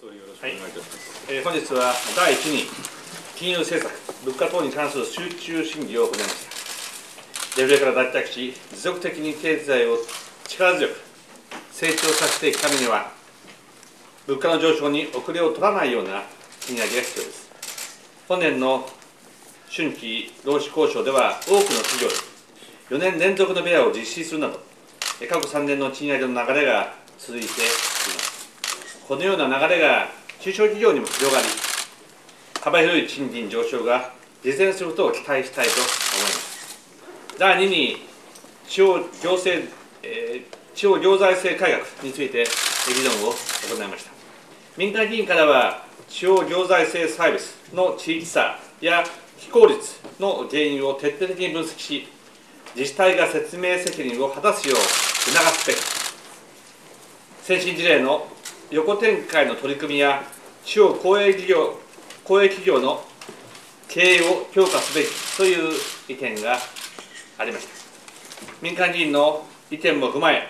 総理よろしくお願いいたします。えー本日は第1に金融政策、物価等に関する集中審議を行いました。デフレから脱却し、持続的に経済を力強く成長させていくためには、物価の上昇に遅れを取らないような賃上げが必要です。本年の春季労使交渉では、多くの企業で4年連続のベアを実施するなど、過去3年の賃上げの流れが続いています。このような流れが中小企業にも広がり、幅広い賃金上昇が実現することを期待したいと思います。第2に、地方行政、えー地方行財政改革について議論を行いました。民間議員からは、地方行財政サービスの地域差や非効率の原因を徹底的に分析し、自治体が説明責任を果たすよう促すべく、先進事例の横展開の取り組みや地方公営企業公営企業の経営を強化すべきという意見がありました民間議員の意見も踏まえ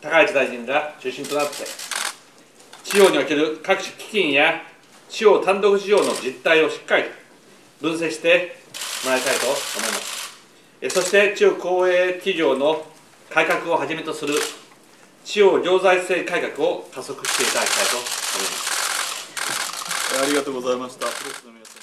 高市大臣が中心となって地方における各種基金や地方単独事業の実態をしっかり分析してもらいたいと思いますえそして地方公営企業の改革をはじめとする地方行財政改革を加速していただきたいと思います。ありがとうございました。プレスの皆さん